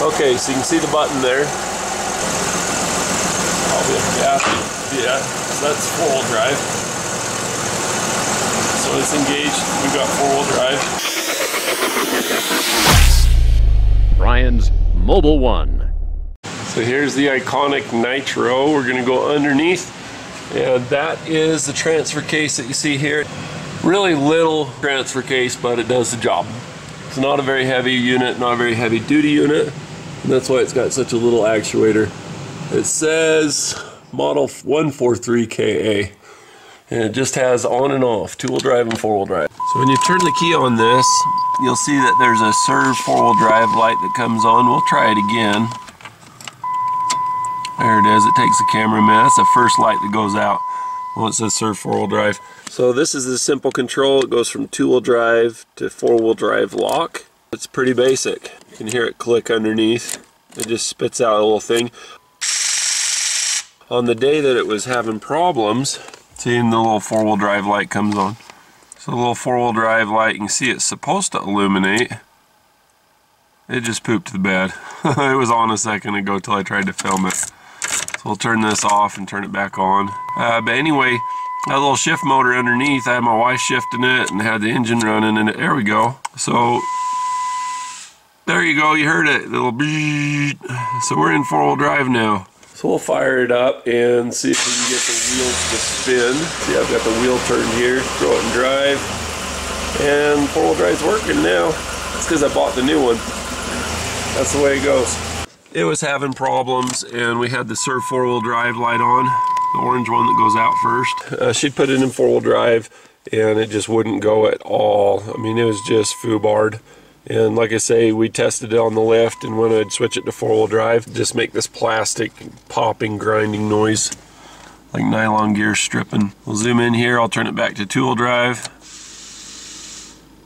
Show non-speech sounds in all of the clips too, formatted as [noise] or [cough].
Okay, so you can see the button there. Oh, Probably a. Yeah, so that's four-wheel drive. So it's engaged. We've got four-wheel drive. Brian's Mobile 1. So here's the iconic Nitro. We're gonna go underneath. And that is the transfer case that you see here. Really little transfer case, but it does the job. It's not a very heavy unit, not a very heavy duty unit. And that's why it's got such a little actuator. It says model 143KA. And it just has on and off, two-wheel drive and four-wheel drive. So when you turn the key on this, you'll see that there's a SERV four-wheel drive light that comes on. We'll try it again. There it is, it takes the camera man. That's the first light that goes out when it says SERV four-wheel drive. So this is the simple control. It goes from two-wheel drive to four-wheel drive lock. It's pretty basic. You can hear it click underneath. It just spits out a little thing. On the day that it was having problems, seeing the little four-wheel drive light comes on. So the little four-wheel drive light, you can see it's supposed to illuminate. It just pooped the bed. [laughs] it was on a second ago till I tried to film it. So we'll turn this off and turn it back on. Uh, but anyway, that little shift motor underneath, I had my wife shifting it and had the engine running and there we go. So there you go, you heard it, little. So we're in four-wheel drive now. So we'll fire it up and see if we can get the wheels to spin. See, I've got the wheel turned here, throw it in drive. And four-wheel drive's working now. That's because I bought the new one. That's the way it goes. It was having problems and we had the SERV four-wheel drive light on, the orange one that goes out first. Uh, she put it in four-wheel drive and it just wouldn't go at all. I mean, it was just foobarred. And like I say, we tested it on the left and when I'd switch it to four-wheel drive, just make this plastic popping, grinding noise like nylon gear stripping. We'll zoom in here, I'll turn it back to two-wheel drive.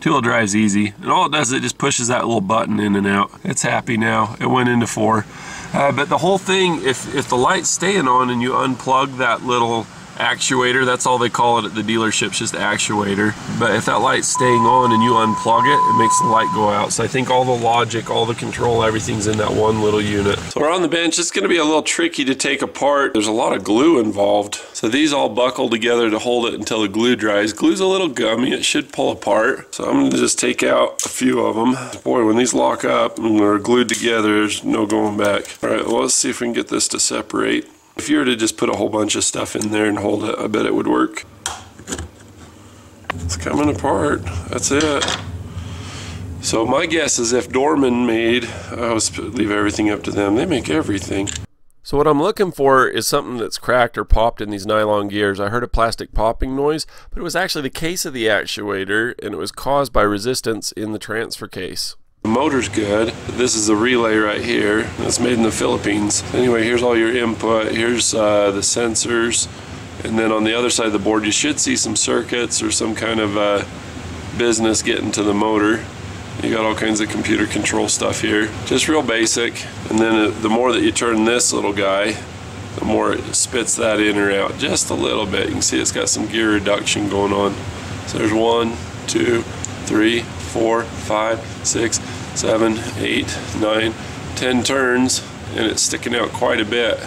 Two-wheel drive's easy. And all it does is it just pushes that little button in and out. It's happy now. It went into four. Uh, but the whole thing, if, if the light's staying on and you unplug that little actuator. That's all they call it at the dealerships, just actuator. But if that light's staying on and you unplug it, it makes the light go out. So I think all the logic, all the control, everything's in that one little unit. So we're on the bench. It's going to be a little tricky to take apart. There's a lot of glue involved. So these all buckle together to hold it until the glue dries. Glue's a little gummy. It should pull apart. So I'm going to just take out a few of them. Boy, when these lock up and they're glued together, there's no going back. All right, well, let's see if we can get this to separate. If you were to just put a whole bunch of stuff in there and hold it, I bet it would work. It's coming apart. That's it. So my guess is if Dorman made, I always leave everything up to them. They make everything. So what I'm looking for is something that's cracked or popped in these nylon gears. I heard a plastic popping noise, but it was actually the case of the actuator and it was caused by resistance in the transfer case. The motor's good. This is a relay right here. It's made in the Philippines. Anyway, here's all your input. Here's uh, the sensors. And then on the other side of the board, you should see some circuits or some kind of uh, business getting to the motor. You got all kinds of computer control stuff here. Just real basic. And then uh, the more that you turn this little guy, the more it spits that in or out just a little bit. You can see it's got some gear reduction going on. So there's one, two, three, four, five, six, seven, eight, nine, ten turns, and it's sticking out quite a bit.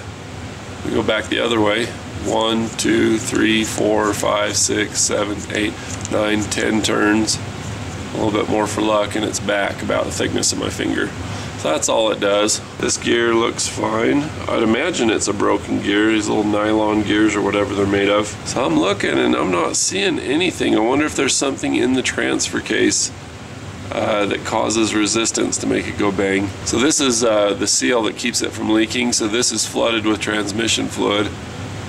We go back the other way. One, two, three, four, five, six, seven, eight, nine, ten turns. A little bit more for luck, and it's back about the thickness of my finger. So that's all it does. This gear looks fine. I'd imagine it's a broken gear, these little nylon gears or whatever they're made of. So I'm looking and I'm not seeing anything. I wonder if there's something in the transfer case uh, that causes resistance to make it go bang. So this is uh, the seal that keeps it from leaking. So this is flooded with transmission fluid.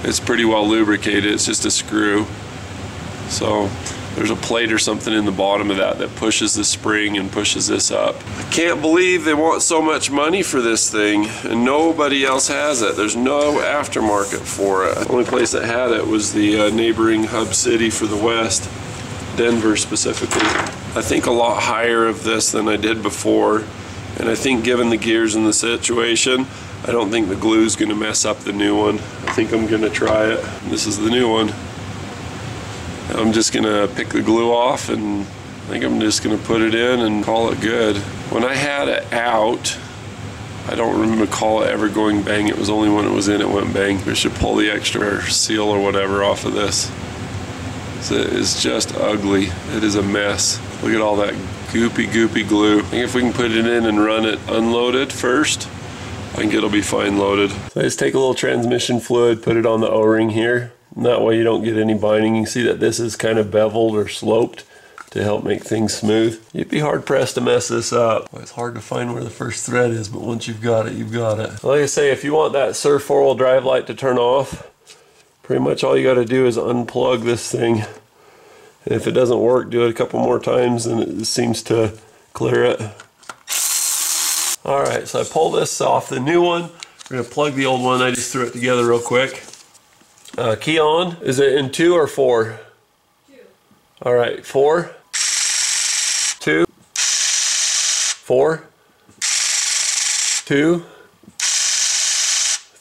It's pretty well lubricated. It's just a screw. So there's a plate or something in the bottom of that that pushes the spring and pushes this up. I can't believe they want so much money for this thing and nobody else has it. There's no aftermarket for it. The only place that had it was the uh, neighboring hub city for the West, Denver specifically. I think a lot higher of this than I did before. And I think given the gears and the situation, I don't think the glue is going to mess up the new one. I think I'm going to try it. This is the new one. I'm just going to pick the glue off and I think I'm just going to put it in and call it good. When I had it out, I don't recall it ever going bang. It was only when it was in it went bang. We should pull the extra seal or whatever off of this. It uh, is just ugly. It is a mess. Look at all that goopy, goopy glue. I think if we can put it in and run it unloaded first, I think it'll be fine loaded. So I just take a little transmission fluid, put it on the O-ring here. And that way you don't get any binding. You can see that this is kind of beveled or sloped to help make things smooth. You'd be hard pressed to mess this up. It's hard to find where the first thread is, but once you've got it, you've got it. Like I say, if you want that SERV four-wheel drive light to turn off, pretty much all you got to do is unplug this thing. And if it doesn't work, do it a couple more times and it seems to clear it. All right, so I pull this off the new one. We're gonna plug the old one. I just threw it together real quick. Uh, key on. Is it in two or four? Two. All right, four two, four, two.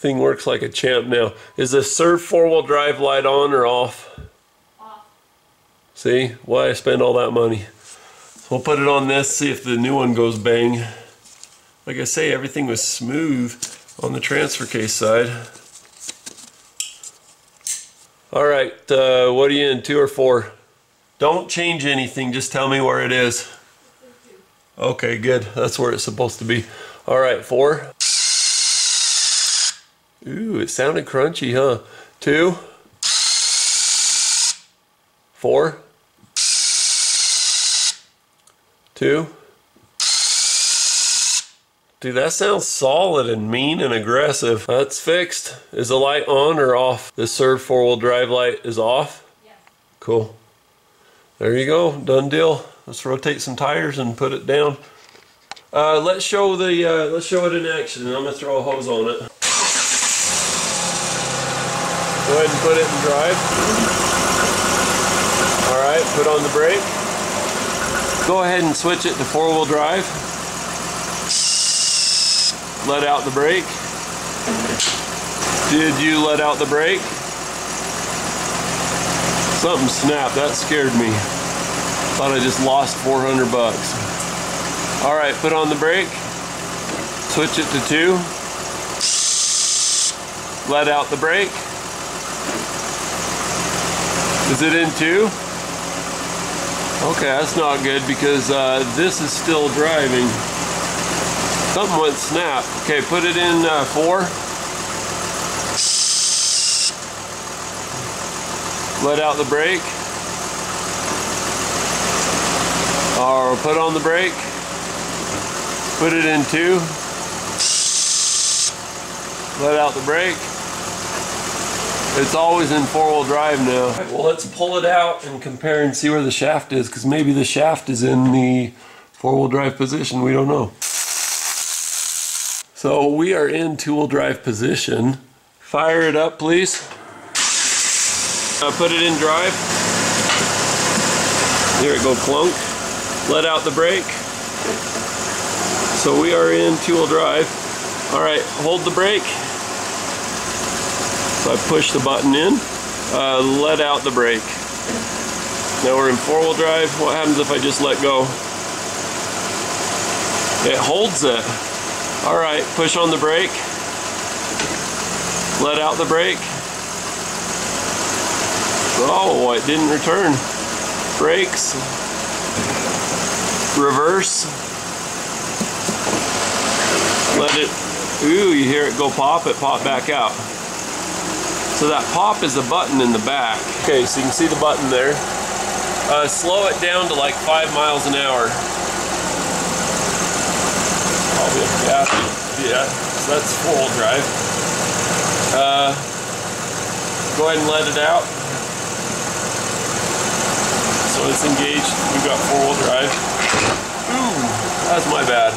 Thing works like a champ now. Is the SERV four-wheel drive light on or off? Off. See, why I spend all that money. We'll put it on this, see if the new one goes bang. Like I say, everything was smooth on the transfer case side. All right, uh, what are you in, two or four? Don't change anything, just tell me where it is. Okay, good. That's where it's supposed to be. All right, four. Ooh, it sounded crunchy, huh? Two. Four. Two. Dude, that sounds solid and mean and aggressive. That's fixed. Is the light on or off? The SERV four-wheel drive light is off? Yeah. Cool. There you go, done deal. Let's rotate some tires and put it down. Uh, let's show the uh, let's show it in action. I'm gonna throw a hose on it. Go ahead and put it in drive. All right, put on the brake. Go ahead and switch it to four-wheel drive. Let out the brake. Did you let out the brake? Something snapped. That scared me. Thought I just lost 400 bucks. All right, put on the brake. Switch it to two. Let out the brake. Is it in two? Okay, that's not good because uh, this is still driving. Something went snap. Okay, put it in uh, four. let out the brake or put on the brake put it in two let out the brake it's always in four-wheel drive now right, well let's pull it out and compare and see where the shaft is because maybe the shaft is in the four-wheel drive position we don't know so we are in two-wheel drive position fire it up please uh, put it in drive. Here it go clunk. Let out the brake. So we are in two-wheel drive. All right, hold the brake. I push the button in, uh, let out the brake. Now we're in four-wheel drive. What happens if I just let go? It holds it. All right, push on the brake. Let out the brake. Oh, it didn't return. Brakes. Reverse. Let it, ooh, you hear it go pop, it pop back out. So that pop is the button in the back. Okay, so you can see the button there. Uh, slow it down to like five miles an hour. Probably yeah, yeah, so that's full drive. Uh, go ahead and let it out so it's engaged. We've got four-wheel drive. Ooh, that's my bad.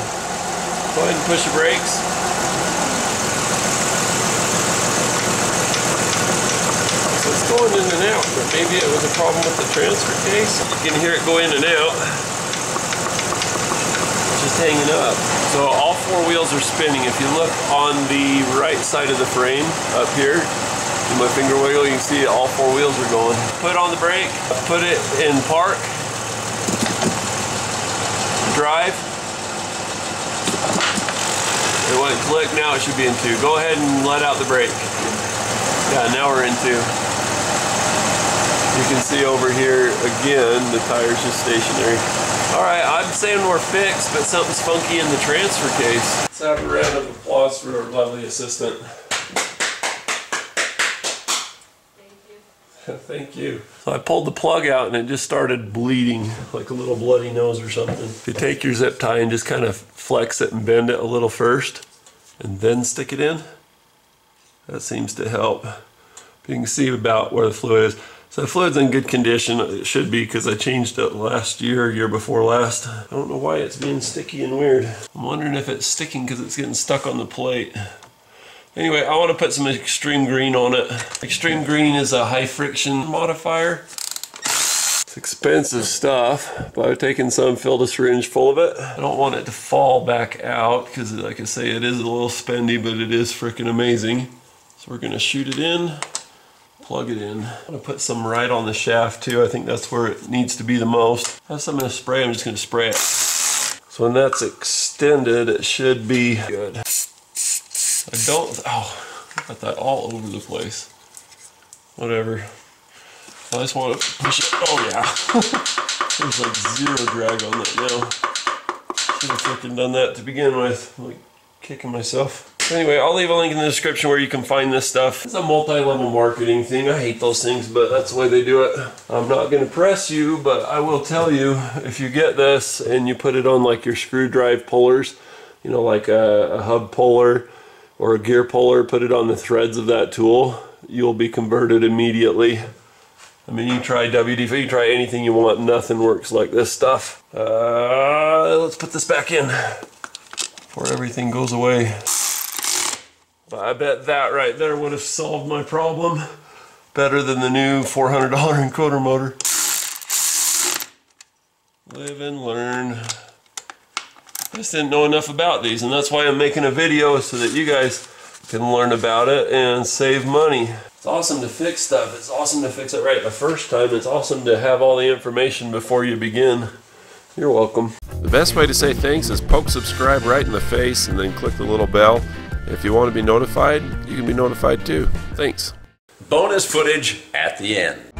Go ahead and push the brakes. It's going in and out, but maybe it was a problem with the transfer case. You can hear it go in and out. Just hanging up. So all four wheels are spinning. If you look on the right side of the frame up here, my finger wiggle, you can see all four wheels are going. Put on the brake, put it in park, drive. It went click, now it should be in two. Go ahead and let out the brake. Yeah, now we're in two. You can see over here, again, the tire's just stationary. All right, I'm saying we're fixed, but something's funky in the transfer case. Let's have a round of applause for our lovely assistant. Thank you. [laughs] Thank you. So I pulled the plug out and it just started bleeding like a little bloody nose or something. If you take your zip tie and just kind of flex it and bend it a little first and then stick it in, that seems to help. You can see about where the fluid is. So the fluid's in good condition. It should be because I changed it last year, year before last. I don't know why it's being sticky and weird. I'm wondering if it's sticking because it's getting stuck on the plate. Anyway, I want to put some extreme green on it. Extreme green is a high friction modifier. It's expensive stuff, but I've taken some, filled a syringe full of it. I don't want it to fall back out because like I say, it is a little spendy, but it is freaking amazing. So we're gonna shoot it in, plug it in. I'm gonna put some right on the shaft too. I think that's where it needs to be the most. I have some to spray, I'm just gonna spray it. So when that's extended, it should be good. I don't, oh, got that all over the place. Whatever. I just want to push it. Oh yeah. [laughs] There's like zero drag on that now. Should have freaking done that to begin with. I'm like kicking myself. Anyway, I'll leave a link in the description where you can find this stuff. It's a multi-level marketing thing. I hate those things, but that's the way they do it. I'm not going to press you, but I will tell you, if you get this and you put it on like your screw drive pullers, you know, like a, a hub puller, or a gear puller, put it on the threads of that tool, you'll be converted immediately. I mean, you try WD, you try anything you want, nothing works like this stuff. Uh, let's put this back in before everything goes away. But I bet that right there would have solved my problem better than the new $400 encoder motor. Live and learn. I just didn't know enough about these and that's why I'm making a video so that you guys can learn about it and save money. It's awesome to fix stuff. It's awesome to fix it right the first time. It's awesome to have all the information before you begin. You're welcome. The best way to say thanks is poke subscribe right in the face and then click the little bell. If you want to be notified, you can be notified too. Thanks. Bonus footage at the end.